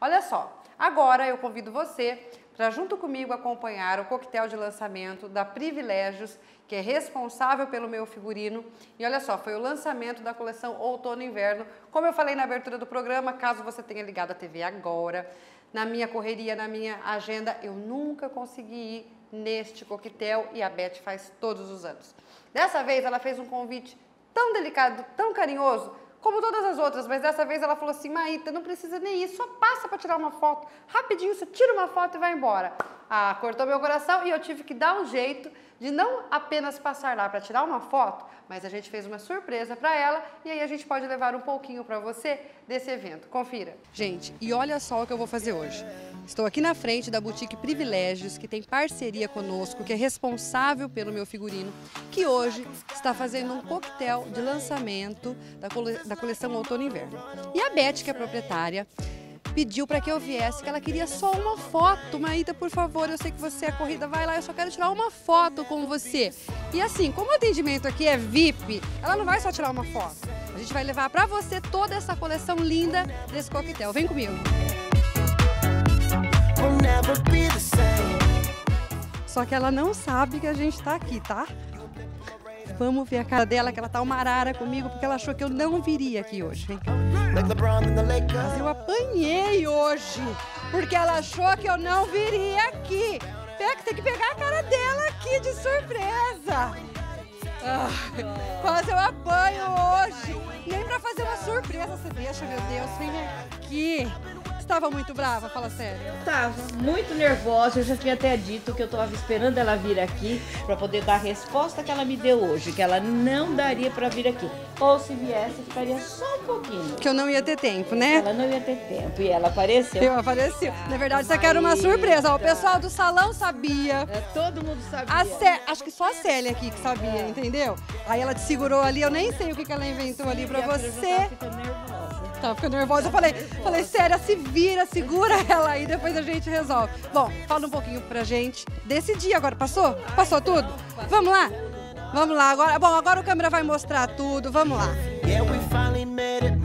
Olha só, agora eu convido você para junto comigo acompanhar o coquetel de lançamento da Privilégios, que é responsável pelo meu figurino. E olha só, foi o lançamento da coleção Outono e Inverno. Como eu falei na abertura do programa, caso você tenha ligado a TV agora, na minha correria, na minha agenda, eu nunca consegui ir neste coquetel e a Beth faz todos os anos. Dessa vez ela fez um convite tão delicado, tão carinhoso, como todas as outras, mas dessa vez ela falou assim: Maíta, não precisa nem isso, só passa para tirar uma foto. Rapidinho, você tira uma foto e vai embora. Ah, cortou meu coração e eu tive que dar um jeito de não apenas passar lá para tirar uma foto, mas a gente fez uma surpresa para ela e aí a gente pode levar um pouquinho para você desse evento. Confira. Gente, e olha só o que eu vou fazer hoje. Estou aqui na frente da boutique Privilégios, que tem parceria conosco, que é responsável pelo meu figurino, que hoje está fazendo um coquetel de lançamento da, cole da coleção Outono e Inverno. E a Beth, que é proprietária, pediu para que eu viesse, que ela queria só uma foto. Maíta, por favor, eu sei que você é corrida, vai lá, eu só quero tirar uma foto com você. E assim, como o atendimento aqui é VIP, ela não vai só tirar uma foto. A gente vai levar para você toda essa coleção linda desse coquetel. Vem comigo. Só que ela não sabe que a gente tá aqui, tá? Vamos ver a cara dela, que ela tá uma arara comigo, porque ela achou que eu não viria aqui hoje. Vem cá. Mas eu apanhei hoje, porque ela achou que eu não viria aqui. Pega, tem que pegar a cara dela aqui de surpresa. Ah, quase eu apanho hoje. Nem pra fazer uma surpresa você deixa, meu Deus. Vem aqui estava muito brava? Fala sério. Estava muito nervosa. Eu já tinha até dito que eu estava esperando ela vir aqui para poder dar a resposta que ela me deu hoje, que ela não daria para vir aqui. Ou se viesse, ficaria só um pouquinho. Que eu não ia ter tempo, né? Ela não ia ter tempo. E ela apareceu. Eu apareci. Ah, Na verdade, isso aqui era uma surpresa. O pessoal do salão sabia. É, todo mundo sabia. Cé... Acho que só a Célia aqui que sabia, é. entendeu? Aí ela te segurou ali. Eu nem sei o que, que ela inventou ali para você. Fica nervosa. Tava ficando nervosa. Eu falei, falei, sério, se vira, segura ela aí, depois a gente resolve. Bom, fala um pouquinho pra gente desse dia agora. Passou? Passou tudo? Vamos lá? Vamos lá, agora. Bom, agora o câmera vai mostrar tudo. Vamos lá. Yeah, we finally made it,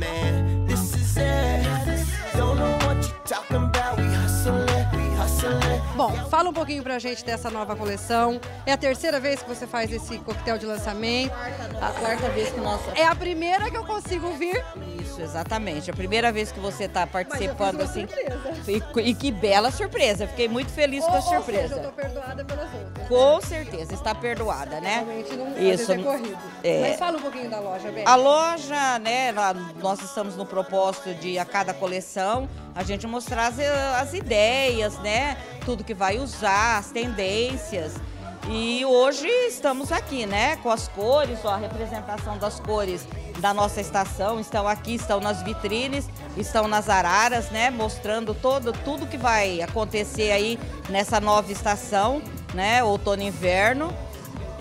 Bom, fala um pouquinho pra gente dessa nova coleção. É a terceira vez que você faz esse coquetel de lançamento. A quarta vez que nós. É a primeira que eu consigo vir isso, exatamente. A primeira vez que você está participando assim. E, e, que bela surpresa. Fiquei muito feliz ou, com a surpresa. Ou seja, eu tô perdoada pelas outras. Com certeza, está perdoada, né? Realmente não Isso. corrido. É... Mas fala um pouquinho da loja, Beth. A loja, né, nós estamos no propósito de a cada coleção a gente mostrar as, as ideias, né? Tudo que vai usar, as tendências. E hoje estamos aqui, né, com as cores, a representação das cores da nossa estação, estão aqui, estão nas vitrines, estão nas araras, né, mostrando todo tudo que vai acontecer aí nessa nova estação, né, outono e inverno.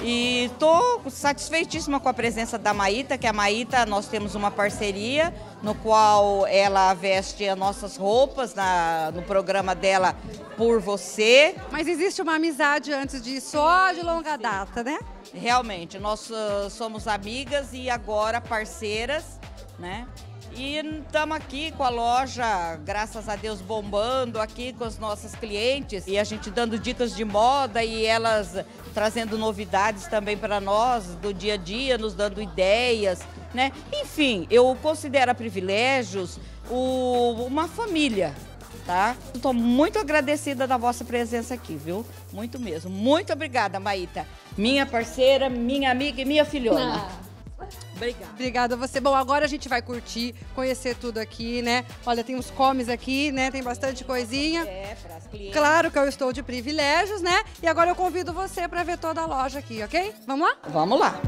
E estou satisfeitíssima com a presença da Maíta, que a Maíta nós temos uma parceria no qual ela veste as nossas roupas na, no programa dela Por Você. Mas existe uma amizade antes disso, só de longa data, né? Realmente, nós uh, somos amigas e agora parceiras, né? E estamos aqui com a loja, graças a Deus, bombando aqui com os nossos clientes e a gente dando dicas de moda e elas trazendo novidades também para nós do dia a dia, nos dando ideias, né? Enfim, eu considero a Privilégios o, uma família, tá? Estou muito agradecida da vossa presença aqui, viu? Muito mesmo. Muito obrigada, Maíta. Minha parceira, minha amiga e minha filhona. Ah. Obrigada. Obrigada a você. Bom, agora a gente vai curtir, conhecer tudo aqui, né? Olha, tem uns comes aqui, né? Tem bastante coisinha. É, para as clientes. Claro que eu estou de privilégios, né? E agora eu convido você para ver toda a loja aqui, ok? Vamos lá? Vamos lá.